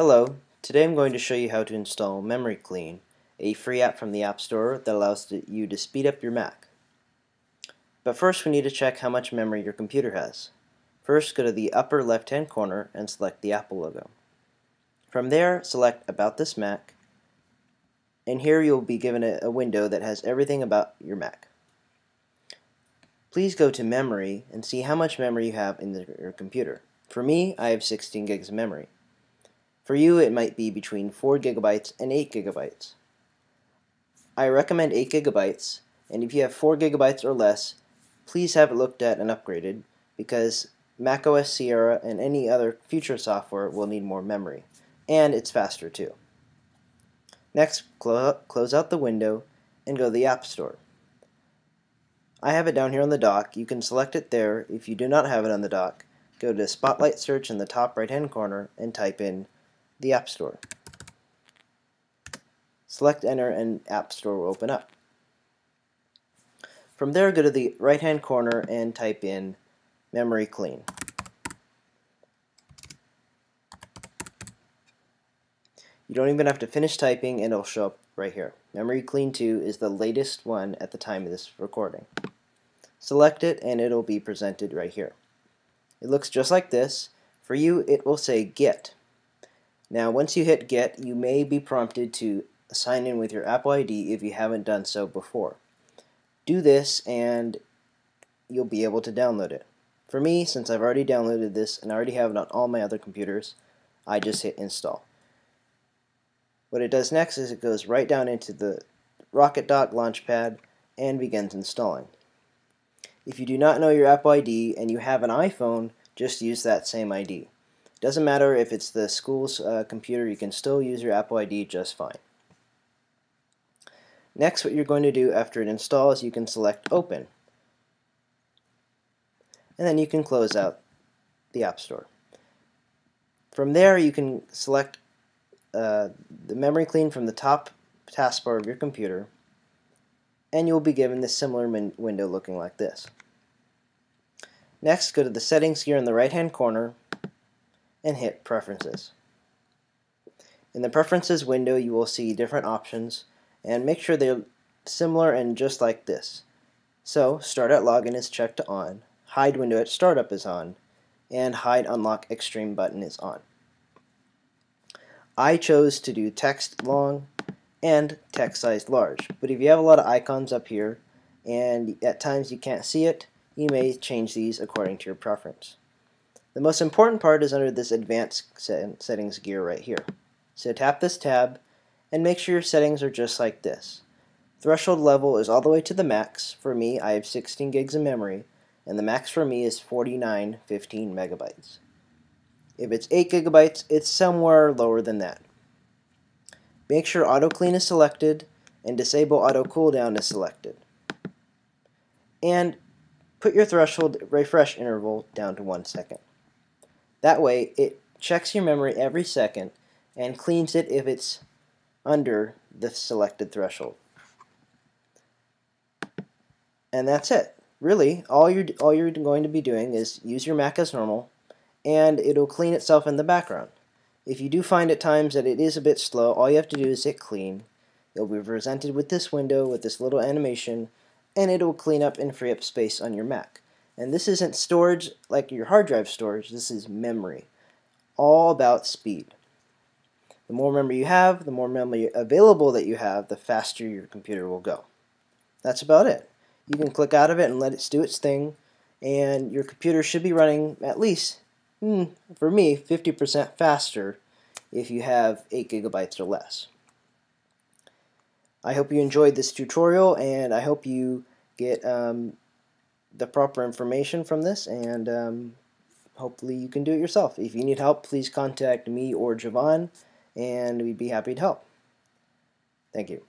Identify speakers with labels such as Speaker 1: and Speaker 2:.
Speaker 1: Hello, today I'm going to show you how to install Memory Clean, a free app from the App Store that allows you to speed up your Mac. But first we need to check how much memory your computer has. First go to the upper left hand corner and select the Apple logo. From there select About this Mac and here you'll be given a, a window that has everything about your Mac. Please go to Memory and see how much memory you have in the, your computer. For me, I have 16 gigs of memory. For you, it might be between 4 gigabytes and 8 gigabytes. I recommend 8 gigabytes, and if you have 4 gigabytes or less, please have it looked at and upgraded because macOS Sierra and any other future software will need more memory, and it's faster too. Next, close out the window and go to the App Store. I have it down here on the dock. You can select it there. If you do not have it on the dock, go to Spotlight Search in the top right hand corner and type in the App Store. Select Enter and App Store will open up. From there, go to the right hand corner and type in Memory Clean. You don't even have to finish typing and it'll show up right here. Memory Clean 2 is the latest one at the time of this recording. Select it and it'll be presented right here. It looks just like this. For you, it will say Get. Now, once you hit Get, you may be prompted to sign in with your Apple ID if you haven't done so before. Do this and you'll be able to download it. For me, since I've already downloaded this and I already have it on all my other computers, I just hit Install. What it does next is it goes right down into the Rocket Dock Launchpad and begins installing. If you do not know your Apple ID and you have an iPhone, just use that same ID. Doesn't matter if it's the school's uh, computer, you can still use your Apple ID just fine. Next, what you're going to do after it installs, you can select Open. And then you can close out the App Store. From there, you can select uh, the memory clean from the top taskbar of your computer, and you'll be given this similar window looking like this. Next, go to the settings here in the right hand corner and hit Preferences. In the Preferences window, you will see different options, and make sure they're similar and just like this. So, Start at Login is checked On, Hide Window at Startup is on, and Hide Unlock Extreme button is on. I chose to do text long and text size large, but if you have a lot of icons up here, and at times you can't see it, you may change these according to your preference. The most important part is under this advanced settings gear right here. So tap this tab and make sure your settings are just like this. Threshold level is all the way to the max. For me, I have 16 gigs of memory, and the max for me is 4915 megabytes. If it's 8 gigabytes, it's somewhere lower than that. Make sure auto clean is selected and disable auto cooldown is selected. And put your threshold refresh interval down to one second. That way, it checks your memory every second and cleans it if it's under the selected threshold. And that's it. Really, all you're, all you're going to be doing is use your Mac as normal, and it'll clean itself in the background. If you do find at times that it is a bit slow, all you have to do is hit clean. You'll be presented with this window with this little animation, and it'll clean up and free up space on your Mac. And this isn't storage like your hard drive storage, this is memory. All about speed. The more memory you have, the more memory available that you have, the faster your computer will go. That's about it. You can click out of it and let it do its thing, and your computer should be running at least, hmm, for me, 50% faster if you have 8 gigabytes or less. I hope you enjoyed this tutorial, and I hope you get um, the proper information from this and um, hopefully you can do it yourself. If you need help, please contact me or Jovan and we'd be happy to help. Thank you.